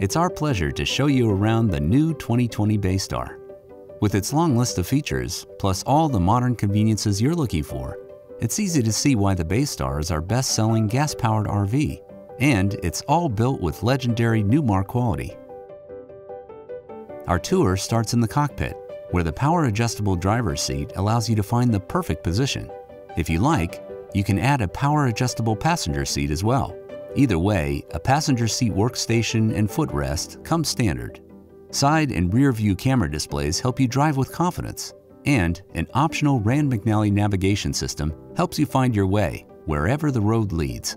it's our pleasure to show you around the new 2020 Baystar. With its long list of features, plus all the modern conveniences you're looking for, it's easy to see why the Baystar is our best-selling gas-powered RV, and it's all built with legendary Newmar quality. Our tour starts in the cockpit, where the power-adjustable driver's seat allows you to find the perfect position. If you like, you can add a power-adjustable passenger seat as well. Either way, a passenger seat workstation and footrest come standard. Side and rear view camera displays help you drive with confidence, and an optional Rand McNally navigation system helps you find your way wherever the road leads.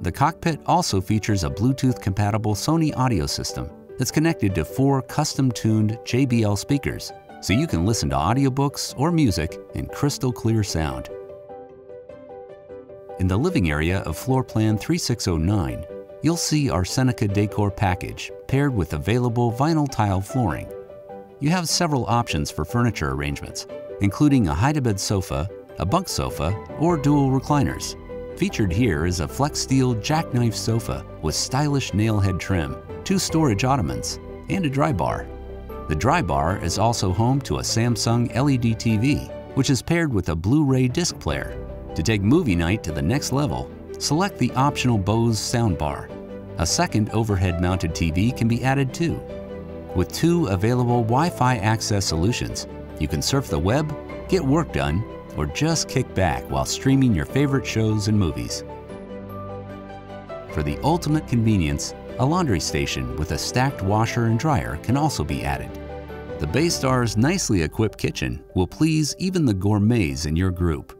The cockpit also features a Bluetooth-compatible Sony audio system that's connected to four custom-tuned JBL speakers, so you can listen to audiobooks or music in crystal clear sound. In the living area of Floor Plan 3609, you'll see our Seneca Decor package paired with available vinyl tile flooring. You have several options for furniture arrangements, including a hide-to-bed sofa, a bunk sofa, or dual recliners. Featured here is a Flexsteel jackknife sofa with stylish nail head trim, two storage ottomans, and a dry bar. The dry bar is also home to a Samsung LED TV, which is paired with a Blu-ray disc player to take movie night to the next level, select the optional Bose soundbar. A second overhead mounted TV can be added too. With two available Wi-Fi access solutions, you can surf the web, get work done, or just kick back while streaming your favorite shows and movies. For the ultimate convenience, a laundry station with a stacked washer and dryer can also be added. The Baystar's nicely equipped kitchen will please even the gourmets in your group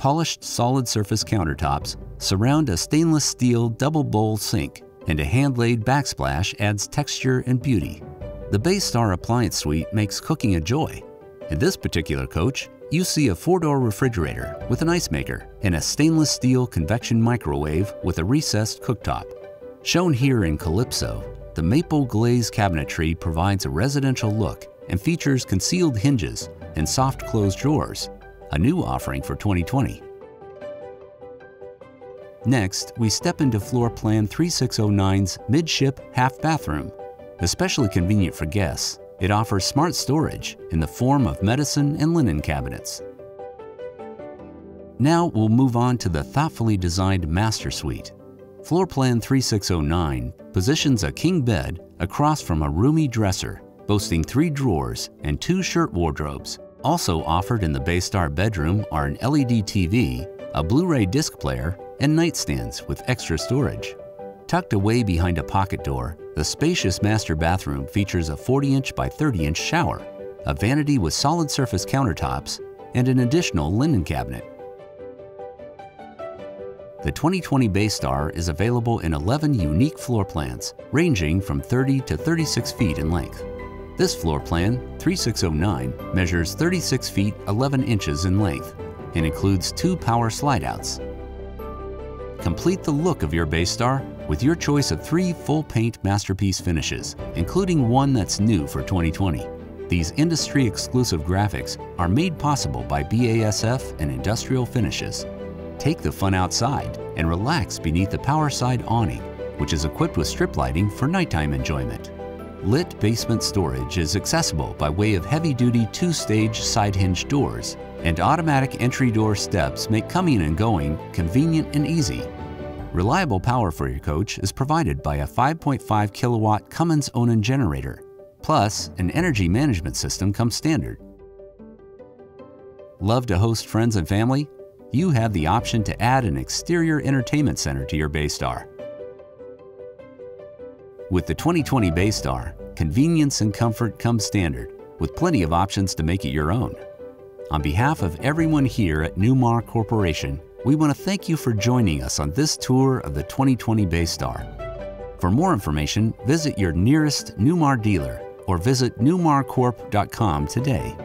polished solid surface countertops surround a stainless steel double bowl sink, and a hand-laid backsplash adds texture and beauty. The Baystar Appliance Suite makes cooking a joy. In this particular coach, you see a four-door refrigerator with an ice maker and a stainless steel convection microwave with a recessed cooktop. Shown here in Calypso, the maple glaze cabinetry provides a residential look and features concealed hinges and soft closed drawers a new offering for 2020. Next, we step into Floor Plan 3609's midship half bathroom. Especially convenient for guests, it offers smart storage in the form of medicine and linen cabinets. Now we'll move on to the thoughtfully designed master suite. Floor Plan 3609 positions a king bed across from a roomy dresser, boasting three drawers and two shirt wardrobes also offered in the Baystar bedroom are an LED TV, a Blu-ray disc player, and nightstands with extra storage. Tucked away behind a pocket door, the spacious master bathroom features a 40-inch by 30-inch shower, a vanity with solid surface countertops, and an additional linen cabinet. The 2020 Baystar is available in 11 unique floor plans, ranging from 30 to 36 feet in length. This floor plan, 3609, measures 36 feet 11 inches in length and includes two power slide-outs. Complete the look of your Baystar with your choice of three full paint masterpiece finishes, including one that's new for 2020. These industry-exclusive graphics are made possible by BASF and Industrial Finishes. Take the fun outside and relax beneath the Powerside awning, which is equipped with strip lighting for nighttime enjoyment. Lit basement storage is accessible by way of heavy-duty two-stage side-hinge doors, and automatic entry door steps make coming and going convenient and easy. Reliable power for your coach is provided by a 5.5 kilowatt Cummins Onan generator, plus an energy management system comes standard. Love to host friends and family? You have the option to add an exterior entertainment center to your Baystar. With the 2020 Baystar, convenience and comfort come standard, with plenty of options to make it your own. On behalf of everyone here at Newmar Corporation, we want to thank you for joining us on this tour of the 2020 Baystar. For more information, visit your nearest Newmar dealer or visit newmarcorp.com today.